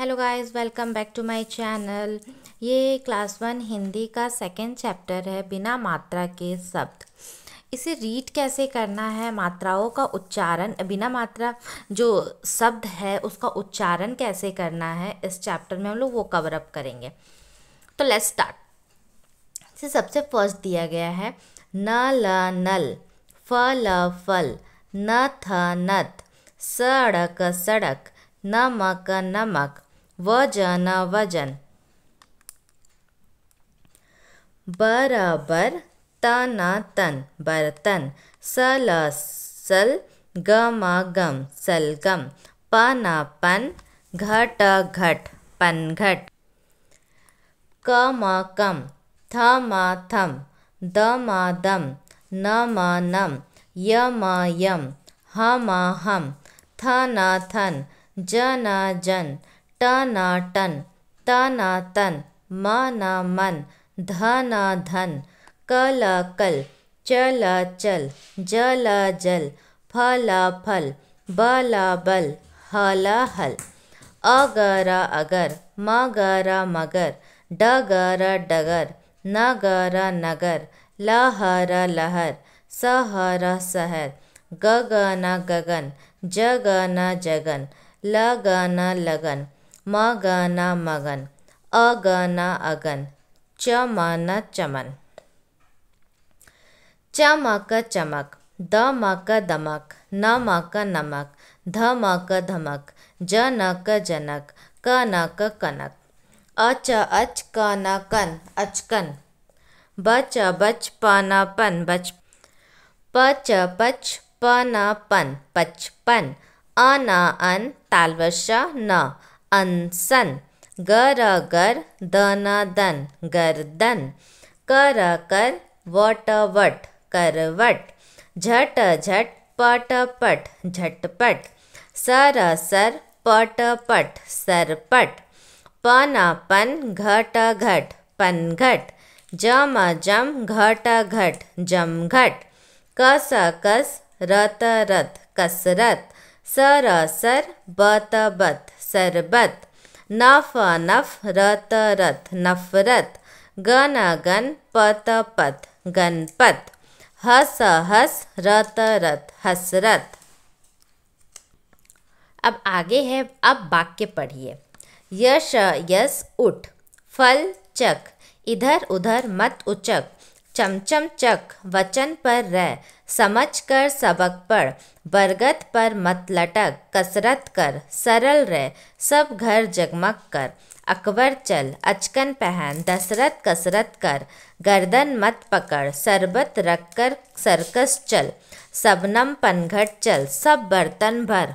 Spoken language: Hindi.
Hello guys welcome back to my channel ये क्लास वन हिंदी का सेकंड चैप्टर है, बिना मात्रा के शब्द। इसे रीड कैसे करना है? मात्राओं का उच्चारण, बिना मात्रा जो शब्द है, उसका उच्चारण कैसे करना है? इस चैप्टर में हम लोग वो कवर अप करेंगे। तो लेट्स स्टार्ट इसे सबसे फ़र्स्ट दिया गया है न ल नल फ ल फल न थ नथ सड़क सड़क, नमक नमक। वज़न वज़न। बराबर तन तन बर्तन सल सल गम गम सलगम। पन पन, घट घट, पनघट। कम कम थम थम दम दम नम नम यम यम हम हम थन थन जन जन टन टन तन तन मन मन धन धन कल कल चल चल जल जल फल फल बल बल हल हल अगर मगर मगर डगर डगर नगर नगर लहर लहर सहर सहर गगन गगन जगन जगन लगन लगन मगन मगन अगन अगन, चमन चमन। चमक चमक, दमक दमक, नमक नमक, धमक धमक, जनक जनक, कनक कनक। अच अच, कन कन, अचकन। बच बच, पन पन, बच। पच पच, पन पन पचपन अन अन, तालवश, न। अनसन गर दन दन गर्दन कर कर वट वट करवट झट झट पट पट झटपट सर सर पट पट सरपट पन घट घट पनघट जम जम घट घट जमघट कस कस रत रत कसरत सर सर बत बत सरबत नफ नफ, रत रत, नफरत। गन गन, पत पत गणपत हस हस, रत रत, हसरत। अब आगे है, अब वाक्य पढ़िए। यश, यस, उठ। फल चक इधर उधर मत उचक। चमचम चक वचन पर रह समझ कर सबक पढ़, बरगद पर मत लटक, कसरत कर, सरल रह, सब घर जगमग कर। अकबर चल, अचकन पहन, दशरथ कसरत कर, गर्दन मत पकड़, शरबत रख कर सर्कस चल। सबनम पनघट चल, सब बर्तन भर।